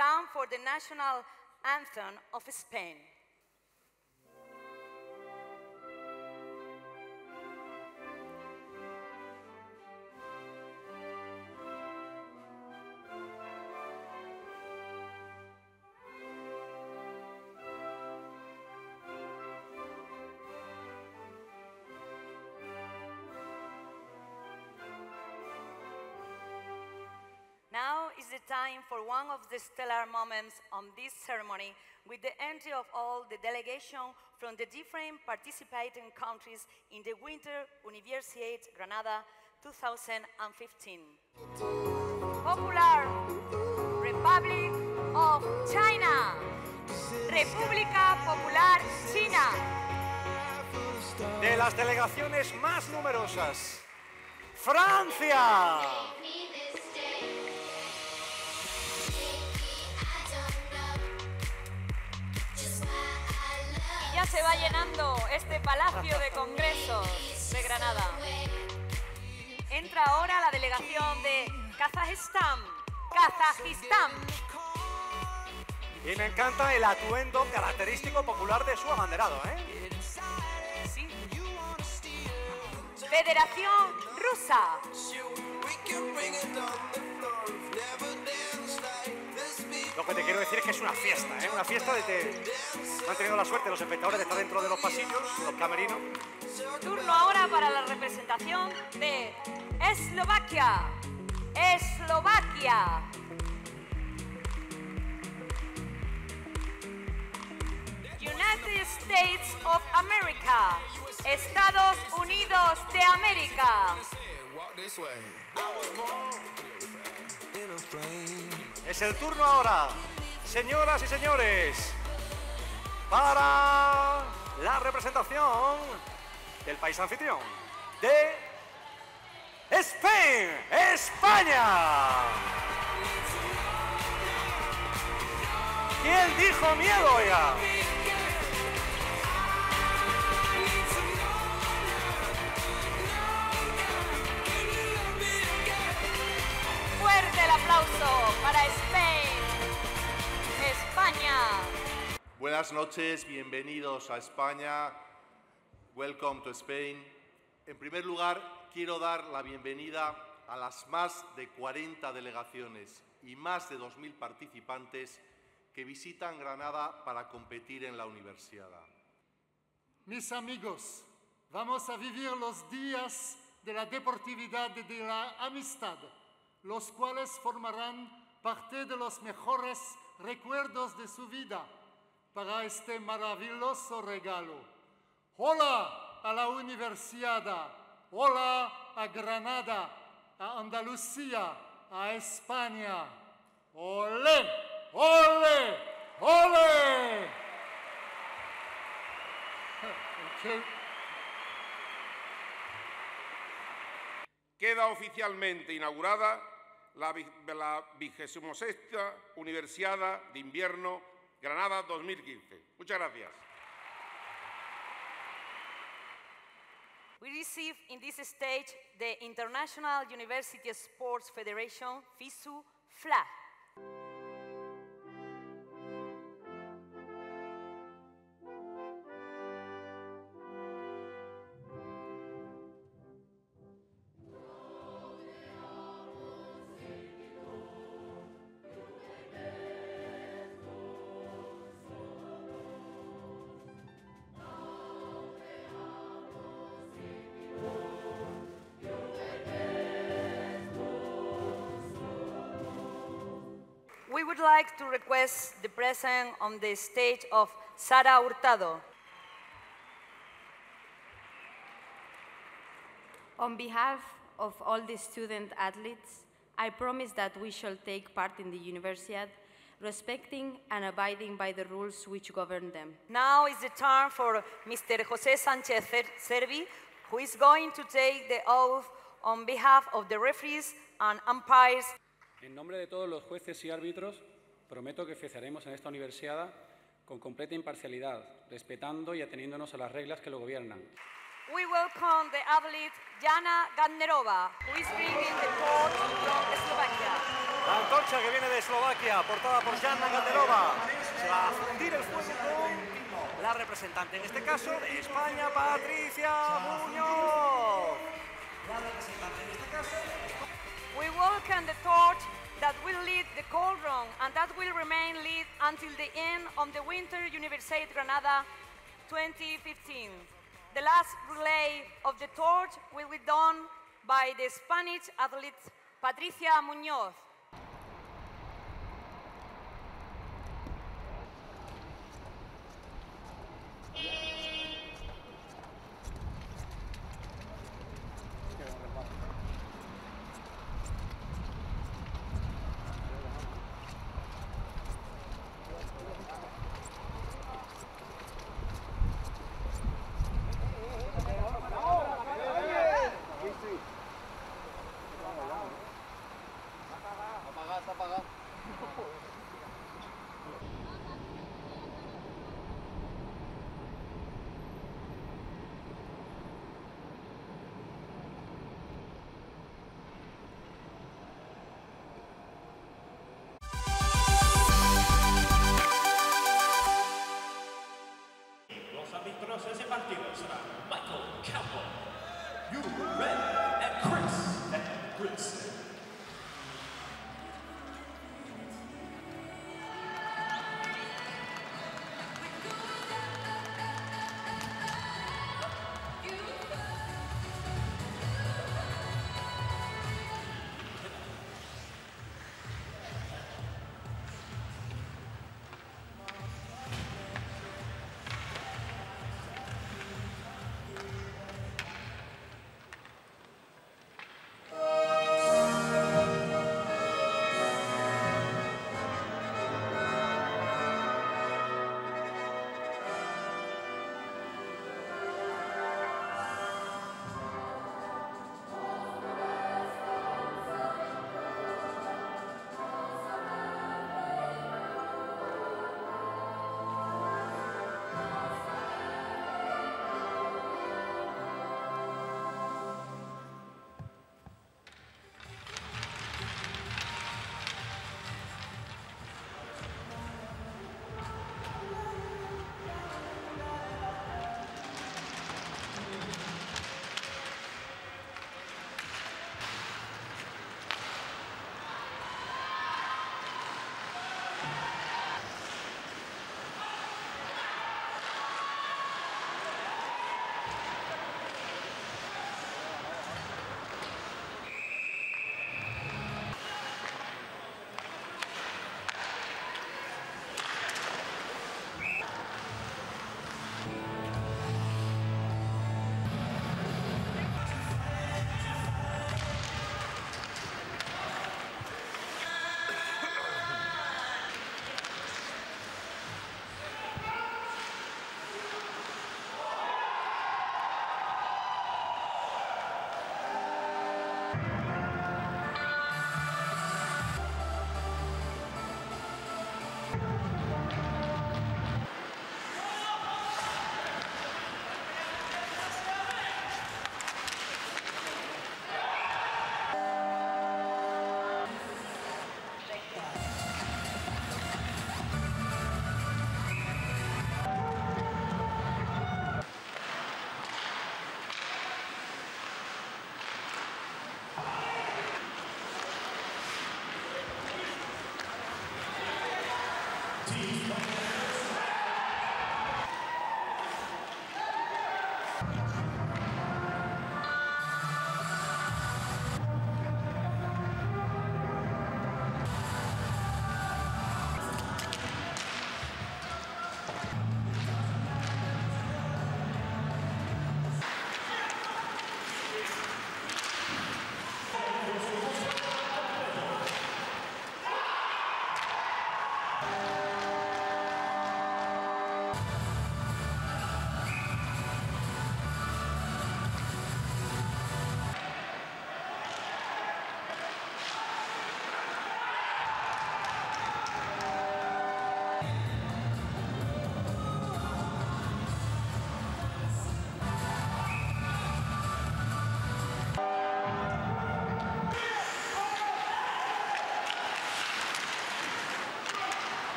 stand for the national anthem of Spain. Time for one of the stellar moments on this ceremony with the entry of all the delegation from the different participating countries in the Winter Universiade Granada 2015. Popular Republic of China. República Popular China. De las delegaciones más numerosas, Francia. Se va llenando este palacio de congresos de Granada. Entra ahora la delegación de Kazajistán. Kazajistán. Y me encanta el atuendo característico popular de su abanderado, ¿eh? Sí. Federación Rusa. Lo que te quiero decir es que es una fiesta, ¿eh? Una fiesta de que han tenido la suerte los espectadores de estar dentro de los pasillos, los camerinos. Turno ahora para la representación de Eslovaquia. Eslovaquia. United States of America. Estados Unidos de América. Es el turno ahora, señoras y señores, para la representación del país anfitrión de Spain, España. ¿Quién dijo miedo, oiga? Fuerte el aplauso Buenas noches, bienvenidos a España. Welcome to Spain. En primer lugar, quiero dar la bienvenida a las más de 40 delegaciones y más de 2.000 participantes que visitan Granada para competir en la Universiada. Mis amigos, vamos a vivir los días de la deportividad y de la amistad, los cuales formarán parte de los mejores recuerdos de su vida para este maravilloso regalo. Hola a la Universiada, hola a Granada, a Andalucía, a España. ¡Ole! ¡Ole! ¡Ole! Queda oficialmente inaugurada la, la 26 Universiada de Invierno Granada 2015. Muchas gracias. We receive in this stage the International University Sports Federation, FISU, flag. We would like to request the presence on the stage of Sara Hurtado. On behalf of all the student athletes, I promise that we shall take part in the Universiad, respecting and abiding by the rules which govern them. Now is the turn for Mr. José Sánchez Cer- Cervi, who is going to take the oath on behalf of the referees and umpires En nombre de todos los jueces y árbitros, prometo que oficiaremos en esta universidad con completa imparcialidad, respetando y ateniéndonos a las reglas que lo gobiernan. We welcome the athlete Jana Gandnerova, who is bringing the court from Slovakia. La antorcha que viene de Eslovaquia, portada por Jana Gandelova. Se va a fundir el fuego con la representante, en este caso, de España, Patricia Muñoz. Cauldron and that will remain lit until the end of the Winter Universiade Granada 2015. The last relay of the torch will be done by the Spanish athlete Patricia Muñoz.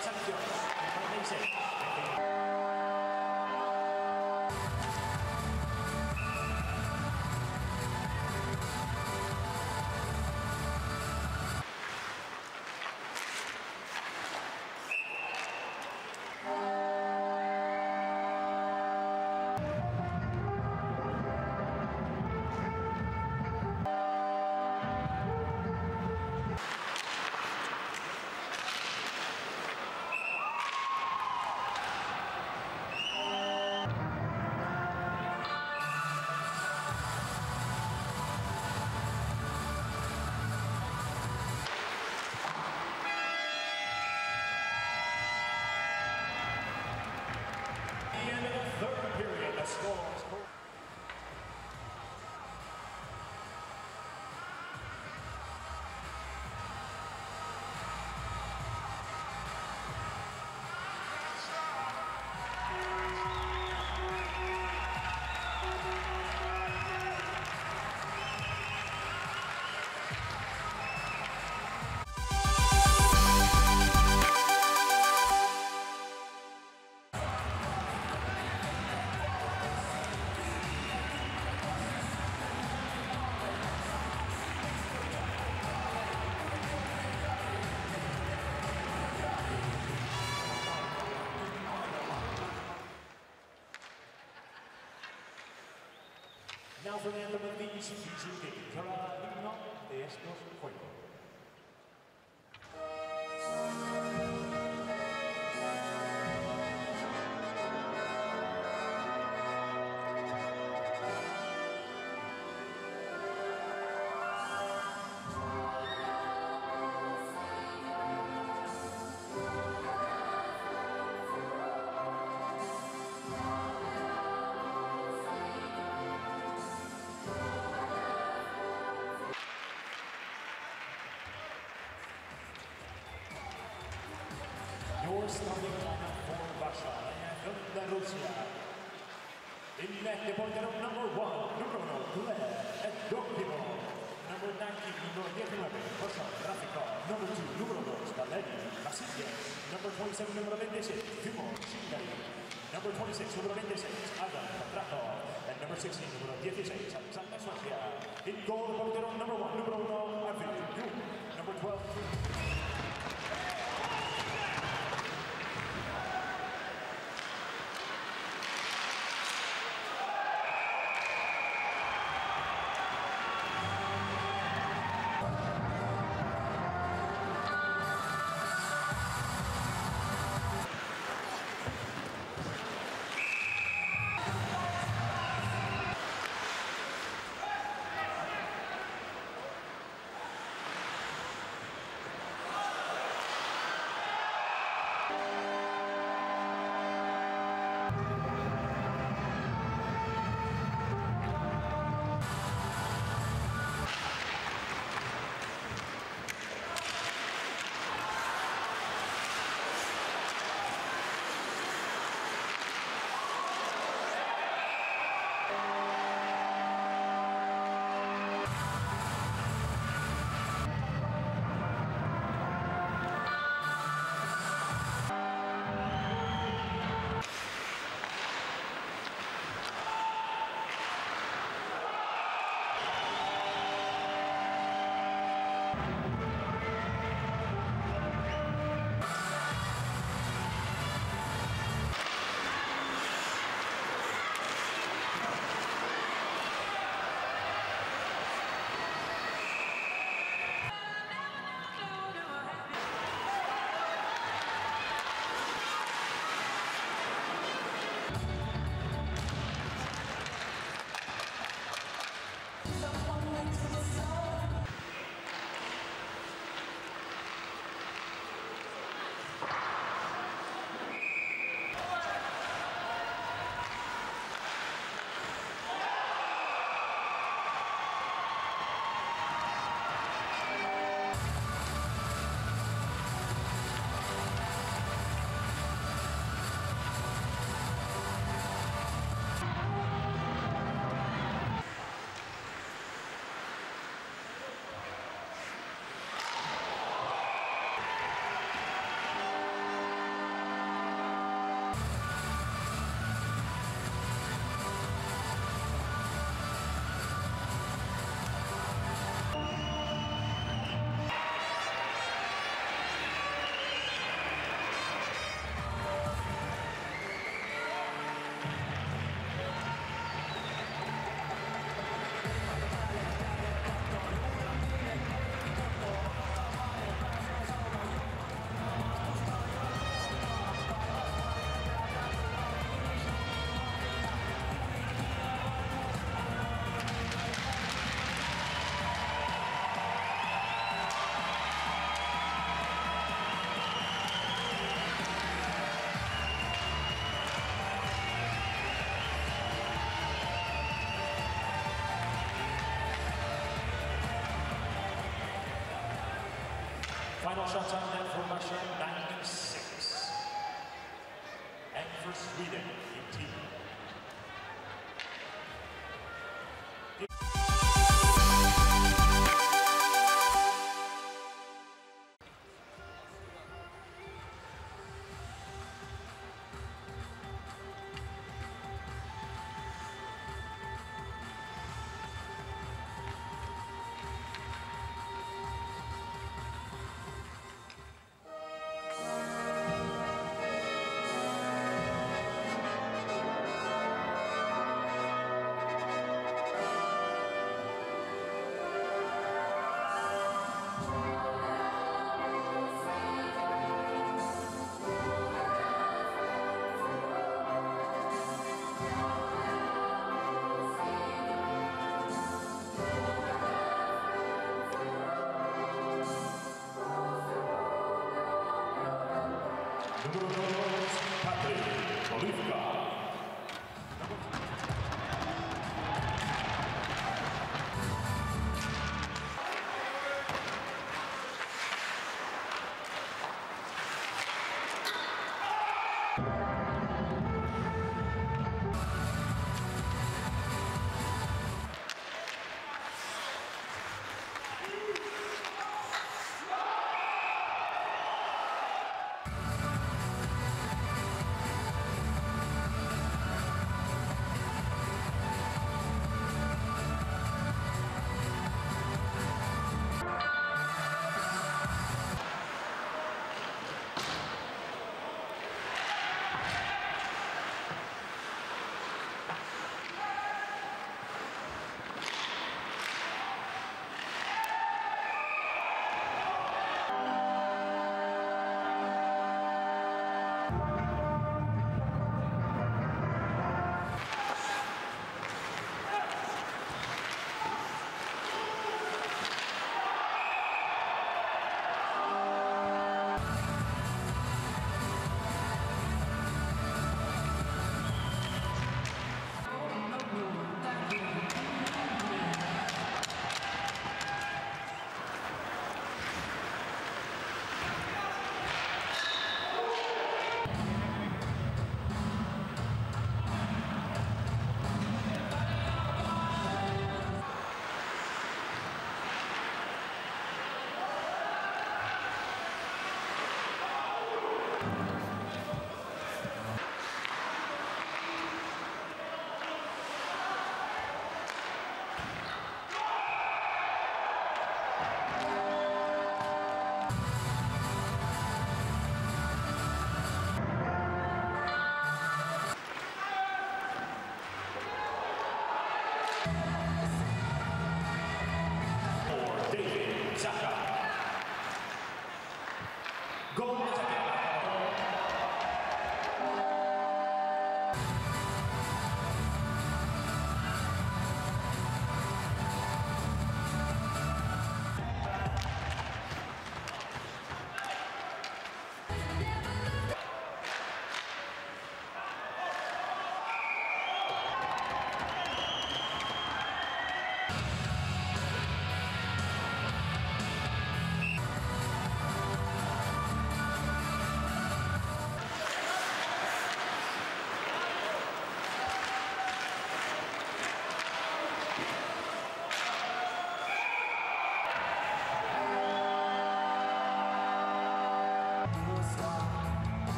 三強，好，開始。Fernando Mendiz, Fiji starting lineup. In net, the portero number one, numero uno, Gleb Edokimo. Number 19, numero 19, Russia, Rafika. Number two, número dos, Valeri Vasilev. Number 27, número 26, Timur Shingari. Number 26, número 26, Adam Petrachov. And number 16, número 16, Alexander Sofia. In goal, the portero number one, número uno, Arvid Number 12, Shot on from Russia. Andrew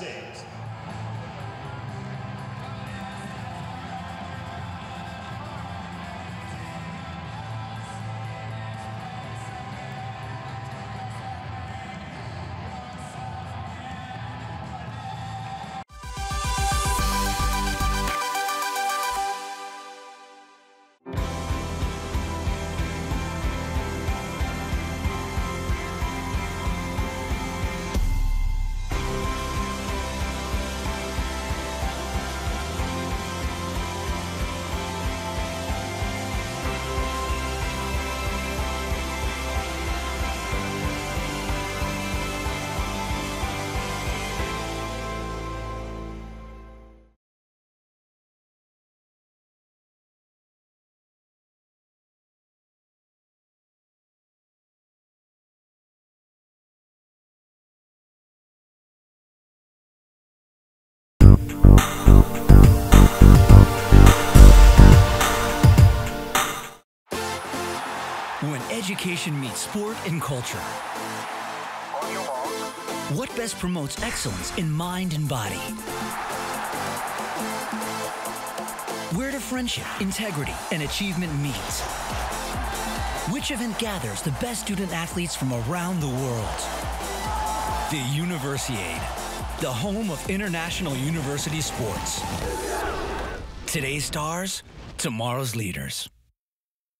six. Education meets sport and culture. What best promotes excellence in mind and body? Where do friendship, integrity, and achievement meet? Which event gathers the best student athletes from around the world? The Universiade, the home of international university sports. Today's stars, tomorrow's leaders.